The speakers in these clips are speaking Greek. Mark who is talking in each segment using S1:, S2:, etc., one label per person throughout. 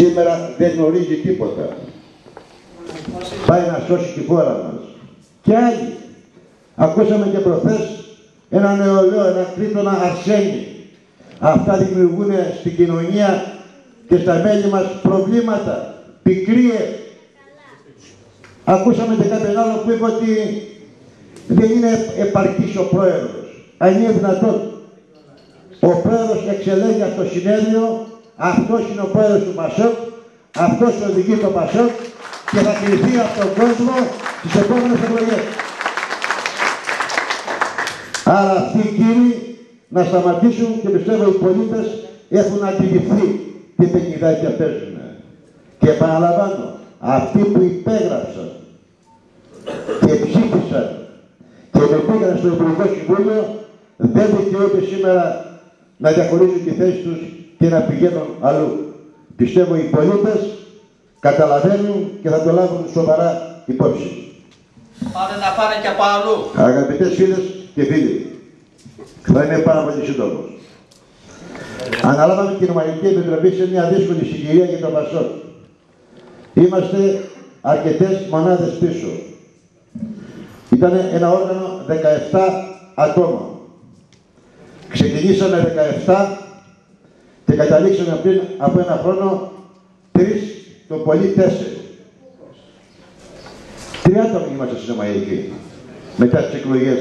S1: σήμερα δεν γνωρίζει τίποτα. Πάει να σώσει τη χώρα μας. Και άλλοι. Ακούσαμε και προχθές ένα νεολαίο, ένα τρίτονα αρσένη. Αυτά δημιουργούν στην κοινωνία και στα μέλη μας προβλήματα, πικρίες. Ακούσαμε και κάποιον άλλο που είπε ότι δεν είναι επαρκής ο πρόεδρος. Αν είναι δυνατόν. Ο πρόεδρος εξελέγει από το συνέδριο, αυτός είναι ο πρόεδρος του Πασόκ, αυτός οδηγεί το Πασόκ και θα κρυθεί από τον κόσμο στις επόμενες εκλογές. Άρα αυτοί οι κύριοι να σταματήσουν και πιστεύω οι πολίτες έχουν αντιληφθεί τι παιχνιδάκια παίζουν. Και επαναλαμβάνω, αυτοί που υπέγραψαν και ψήφισαν και με πήγαν στο Υπουργικό Συμβούλιο δεν δικαιούνται σήμερα να διαχωρίζουν τη θέση τους και να πηγαίνουν αλλού. Πιστεύω οι πολίτες καταλαβαίνουν και θα το λάβουν σοβαρά υπόψη.
S2: Πάνε να πάνε και από αλλού.
S1: Αγαπητές φίλες και φίλοι, θα είμαι πάρα πολύ σύντομος. Αναλάβαμε την Ομαλική Επιτροπή σε μια δύσκολη συγκυρία για τον Πασόκ. Είμαστε αρκετές μονάδες πίσω. Ήταν ένα όργανο 17 ατόμων. Ξεκινήσαμε 17 και καταλήξαμε πριν από ένα χρόνο τρεις, το πολύ τέσσερις. Τρία άτομα είμαστε στην Ομαλική μετά τις εκλογές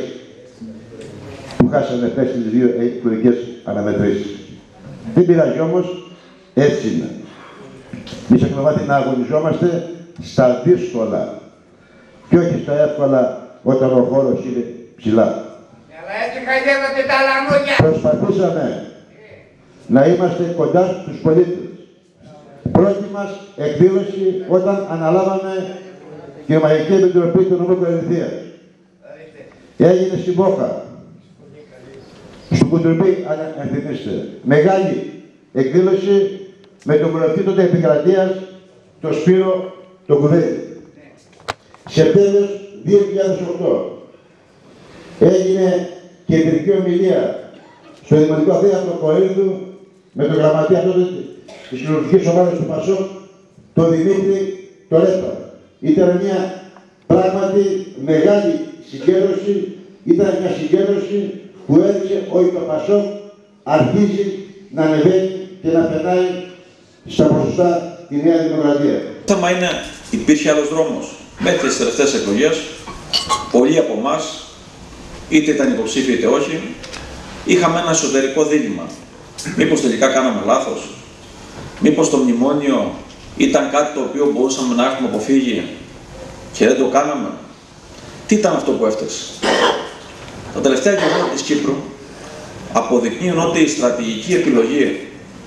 S1: που χάσαμε πέσει τις δύο εκλογικές αναμετρήσεις. Δεν πειράζει όμως, έτσι είναι. Εμείς έχουμε να αγωνιζόμαστε στα δύσκολα και όχι στα εύκολα όταν ο χώρος είναι ψηλά.
S2: Αλλά έτσι χαϊδεύονται τα λαμόγια.
S1: Προσπαθήσαμε να είμαστε κοντά στους πολίτες. Πρώτη μας εκδήλωση όταν αναλάβαμε τη Μαγική Επιτροπή του Νομού Κορινθίας. Έγινε στη Μόχα. Στο Κουτουρμπή, αν ενθυμίστε. Μεγάλη εκδήλωση με τον προεδρή τότε επικρατείας, τον Σπύρο, τον Κουδέλη. Σεπτέμβριος 2008 έγινε κεντρική ομιλία στο Δημοτικό Θέατρο Κορίνθου με τον γραμματέα τότε της κοινωνικής ομάδας του Πασόκ, τον Δημήτρη Τωρέπα. Ήταν μια πράγματι μεγάλη συγκέντρωση, ήταν μια συγκέντρωση που έδειξε ότι το Πασόκ αρχίζει να ανεβαίνει και να περνάει στα ποσοστά τη Νέα Δημοκρατία.
S3: Το θέμα είναι, υπήρχε άλλος δρόμος. Μέχρι τις τελευταίες εκλογές, πολλοί από εμάς, είτε ήταν υποψήφοι είτε όχι, είχαμε ένα εσωτερικό δίλημα. Μήπως τελικά κάναμε λάθος, μήπως το μνημόνιο ήταν κάτι το οποίο μπορούσαμε να έχουμε αποφύγει και δεν το κάναμε; Τι ήταν αυτό που έφτασε; Τα τελευταία γεγονότα της Κύπρου αποδεικνύουν ότι η στρατηγική επιλογή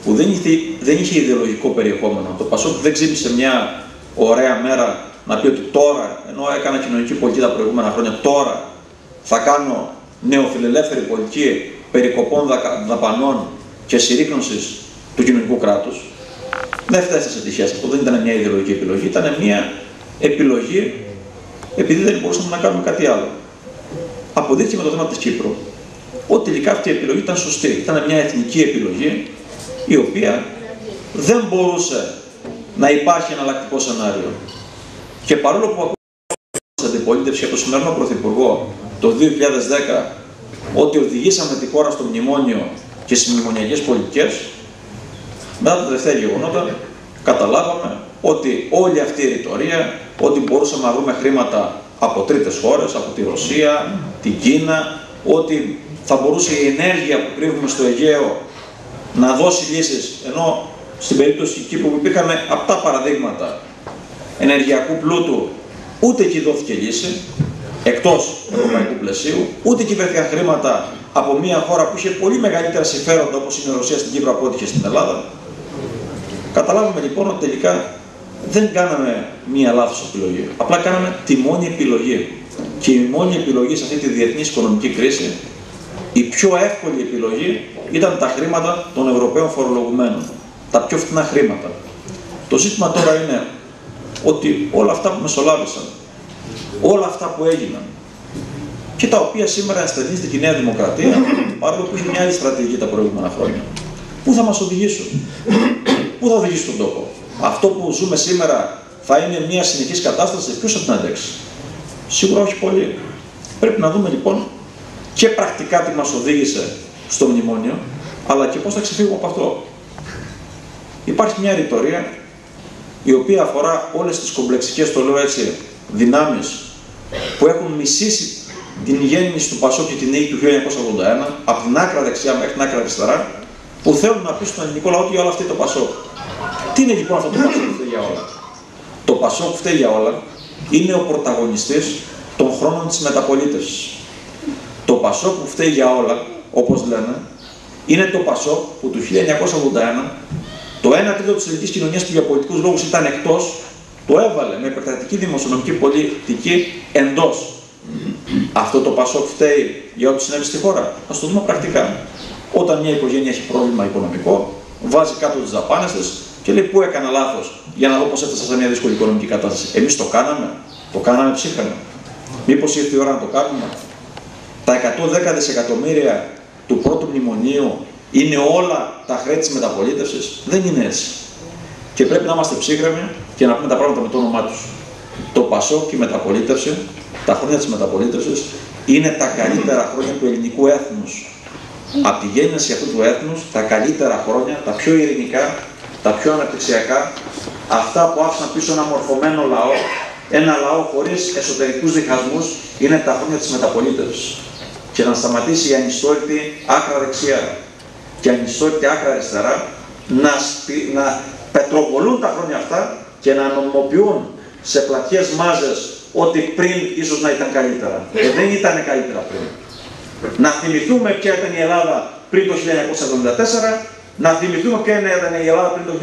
S3: που δεν είχε, δεν είχε ιδεολογικό περιεχόμενο, το Πασόκ δεν ξύπνησε μια ωραία μέρα να πει ότι τώρα, ενώ έκανα κοινωνική πολιτική τα προηγούμενα χρόνια, τώρα θα κάνω νεοφιλελεύθερη πολιτική περικοπών δαπανών και συρρήκνωσης του κοινωνικού κράτους. Δεν φτάσαμε σε τυχαία αυτό, δεν ήταν μια ιδεολογική επιλογή, ήταν μια επιλογή επειδή δεν μπορούσαμε να κάνουμε κάτι άλλο. Αποδείχθηκε με το θέμα της Κύπρου ότι τελικά αυτή η επιλογή ήταν σωστή. Ήταν μια εθνική επιλογή η οποία δεν μπορούσε να υπάρχει εναλλακτικό σενάριο. Και παρόλο που ακούγαμε αντιπολίτευση από τον σημερινό Πρωθυπουργό το 2010 ότι οδηγήσαμε τη χώρα στο μνημόνιο και στις μνημονιακές πολιτικές, μετά τα τελευταία γεγονότα καταλάβαμε ότι όλη αυτή η ρητορία, ότι μπορούσαμε να βρούμε χρήματα από τρίτες χώρες, από τη Ρωσία, την Κίνα, ότι θα μπορούσε η ενέργεια που κρύβουμε στο Αιγαίο να δώσει λύσεις, ενώ στην περίπτωση εκεί που υπήρχαν αυτά παραδείγματα ενεργειακού πλούτου, ούτε εκεί δόθηκε λύση, εκτός ευρωπαϊκού πλαισίου, ούτε εκεί βρέθηκαν χρήματα από μια χώρα που είχε πολύ μεγαλύτερα συμφέροντα όπως είναι η Ρωσία στην Κύπρο από ό,τι είχε στην Ελλάδα. Καταλάβαμε λοιπόν ότι τελικά δεν κάναμε μία λάθος επιλογή. Απλά κάναμε τη μόνη επιλογή. Και η μόνη επιλογή σε αυτή τη διεθνή οικονομική κρίση, η πιο εύκολη επιλογή ήταν τα χρήματα των Ευρωπαίων φορολογουμένων. Τα πιο φθηνά χρήματα. Το ζήτημα τώρα είναι ότι όλα αυτά που μεσολάβησαν, όλα αυτά που έγιναν και τα οποία σήμερα ενστατίζεται και η Νέα Δημοκρατία, παρόλο που είχε μια άλλη στρατηγική τα προηγούμενα χρόνια, πού θα μας οδηγήσουν, πού θα οδηγήσουν τον τόπο; αυτό που ζούμε σήμερα θα είναι μια συνεχής κατάσταση, ποιος θα την αντέξει; Σίγουρα όχι πολύ. Πρέπει να δούμε λοιπόν και πρακτικά τι μας οδήγησε στο μνημόνιο, αλλά και πώς θα ξεφύγουμε από αυτό. Υπάρχει μια ρητορία η οποία αφορά όλες τις κομπλεξικές, το λέω έτσι, δυνάμεις που έχουν μισήσει την γέννηση του Πασό και την νίκη του 1981, από την άκρα δεξιά μέχρι την άκρα αριστερά, που θέλουν να πείσουν τον ελληνικό λαό ότι όλα αυτά είναι το Πασό. Τι είναι λοιπόν αυτό το Πασό που φταίει για όλα; Το Πασό που φταίει για όλα είναι ο πρωταγωνιστής των χρόνων της μεταπολίτευσης. Το Πασό που φταίει για όλα, όπως λένε, είναι το Πασό που το 1981 το 1 τρίτο της ελληνικής κοινωνίας που για πολιτικούς λόγους ήταν εκτός, το έβαλε με επεκτατική δημοσιονομική πολιτική εντός. Αυτό το Πασόκ φταίει για ό,τι συνέβη στη χώρα. Α το δούμε πρακτικά. Όταν μια οικογένεια έχει πρόβλημα οικονομικό, βάζει κάτω τις δαπάνες της και λέει: Πού έκανα λάθος για να δω πώς έφτασα σε μια δύσκολη οικονομική κατάσταση. Εμείς το κάναμε, το κάναμε ψύχαμε. Μήπως ήρθε η ώρα να το κάνουμε. Τα 110 δισεκατομμύρια του πρώτου μνημονίου είναι όλα τα χρέη της μεταπολίτευσης. Δεν είναι έτσι. Και πρέπει να είμαστε ψύχρεμοι και να πούμε τα πράγματα με το όνομά τους. Το Πασό και η μεταπολίτευση, τα χρόνια της μεταπολίτευσης, είναι τα καλύτερα χρόνια του ελληνικού έθνους. Από τη γέννηση αυτού του έθνους, τα καλύτερα χρόνια, τα πιο ειρηνικά, τα πιο αναπτυξιακά, αυτά που άφησαν πίσω ένα μορφωμένο λαό, ένα λαό χωρίς εσωτερικούς διχασμούς, είναι τα χρόνια της μεταπολίτευσης. Και να σταματήσει η ανιστόρητη άκρα δεξιά και ανισότητα άκρα αριστερά να, σπι, να πετροβολούν τα χρόνια αυτά και να νομιμοποιούν σε πλατιές μάζες ότι πριν ίσως να ήταν καλύτερα. Ε, δεν ήταν καλύτερα πριν. Να θυμηθούμε ποια ήταν η Ελλάδα πριν το 1974, να θυμηθούμε ποια ήταν η Ελλάδα πριν το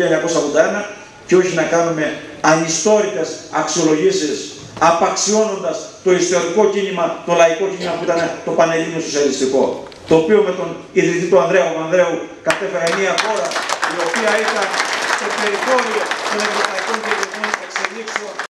S3: 1981 και όχι να κάνουμε ανιστόρητες αξιολογήσεις απαξιώνοντας το ιστορικό κίνημα, το λαϊκό κίνημα που ήταν το πανελλήνιο σοσιαλιστικό το οποίο με τον ιδρυτή του Ανδρέα Ανδρέου κατέφερε μια χώρα η οποία ήταν στο περιθώριο των ευρωπαϊκών και